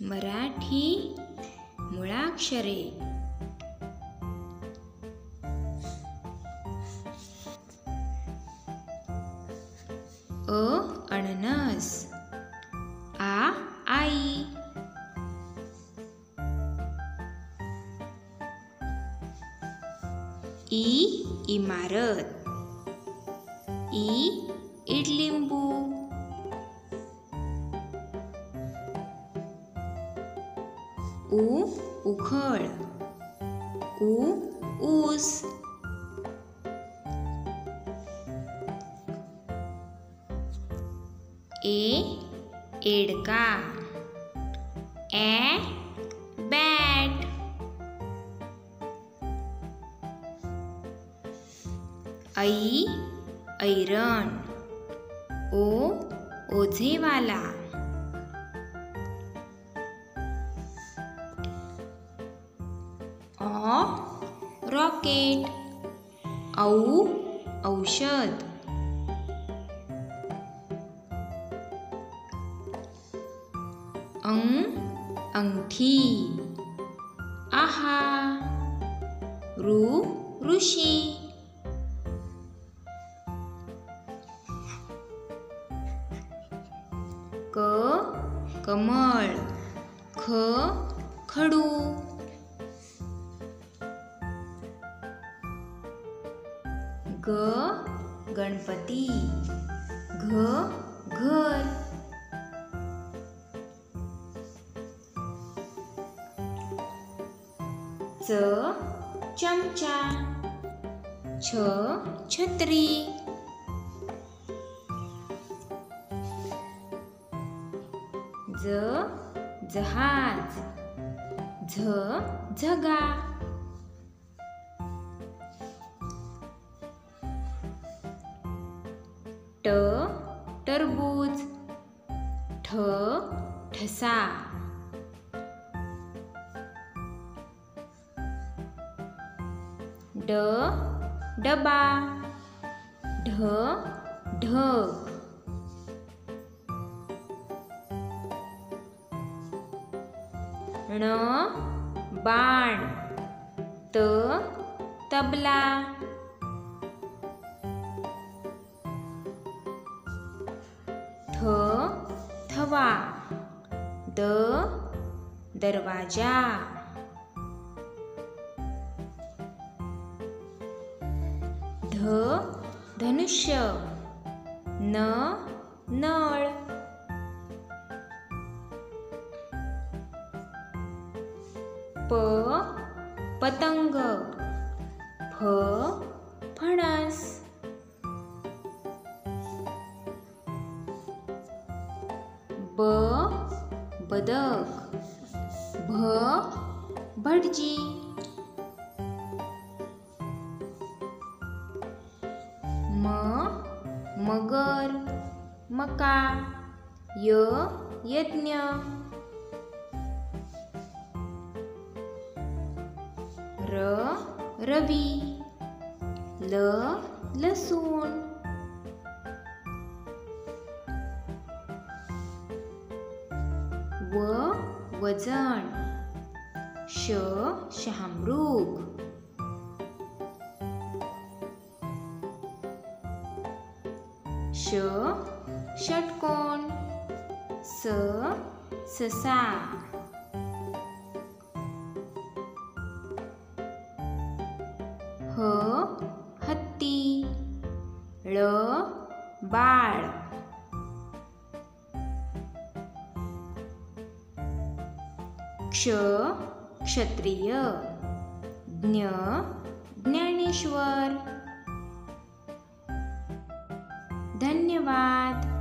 मराठी मुळाक्षरे. अ अननस. आ आई. ई इमारत. ई इडलिंबू. उखळ. उ ऊस. ए एडका. ए बॅट. ऐ ऐरण. ओ ओझेवाला. ऑफ रॉकेट औ औषध. अंग अंगठी. आहा. ऋ ऋषी. क कमळ. ख खडू. ग गणपती. घ घर. च चमचा. छ छत्री. ज जहाज. झ झगा. टरबूज. ठ ठसा. ड डबा. ढ ढग. ण बाण. त तबला. थ थवा द दरवाजा. ध धनुष्य. न नळ. प पतंग. फ फणस. ब बदक भ भटजी म मगर मका य यज्ञ. र रवी ल लसूण. व वजन. श शहामृग. श षटकोण स ससा. ह हत्ती. ळ बाळ. क्ष क्षत्रिय ज्ञ ज्ञानेश्वर. धन्यवाद.